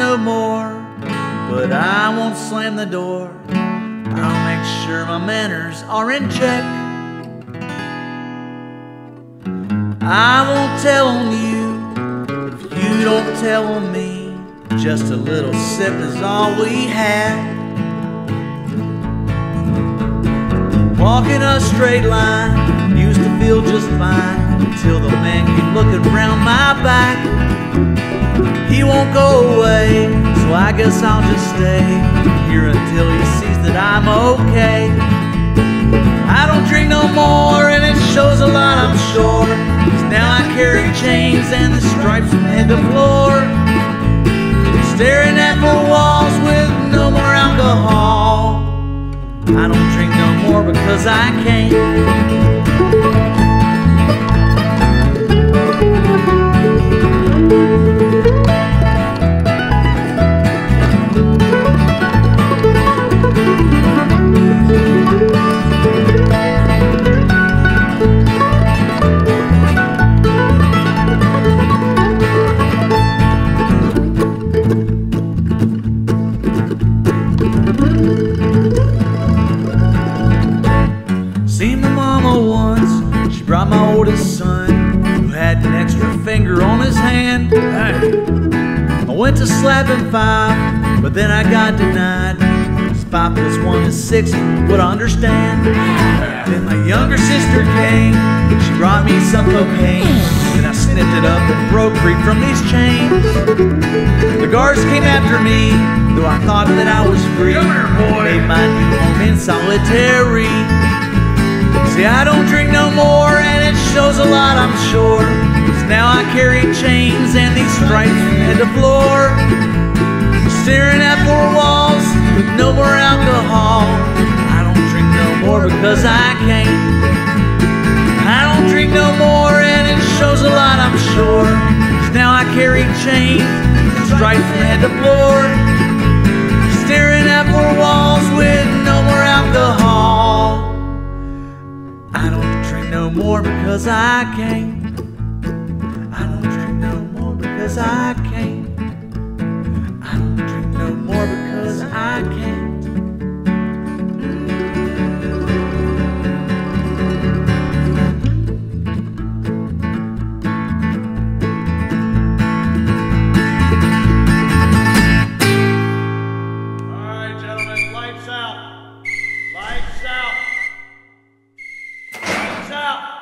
no more, but I won't slam the door. I'll make sure my manners are in check. I won't tell on you if you don't tell on me. Just a little sip is all we had. Walking a straight line used to feel just fine until the man came looking round my back. He won't go I guess I'll just stay here until he sees that I'm okay. I don't drink no more, and it shows a lot, I'm sure. Cause now I carry chains and the stripes from head to floor. Staring at four walls with no more alcohol. I don't drink no more because I can't. She my oldest son, who had an extra finger on his hand. Hey. I went to slap him five, but then I got denied. Five plus one is six, would I understand? Then my younger sister came, she brought me some cocaine. Then I sniffed it up and broke free from these chains. The guards came after me, though I thought that I was free. Made my new home in solitary. See, I don't drink no more, shows a lot, I'm sure. Cause now I carry chains and these stripes from head to floor. Staring at four walls with no more alcohol. I don't drink no more because I can't. I don't drink no more, and it shows a lot, I'm sure. Cause now I carry chains and stripes from head to floor. because I can't. I don't drink no more because I can't. I don't drink no more because I can't. All right, gentlemen, lights out. Lights out. Lights out.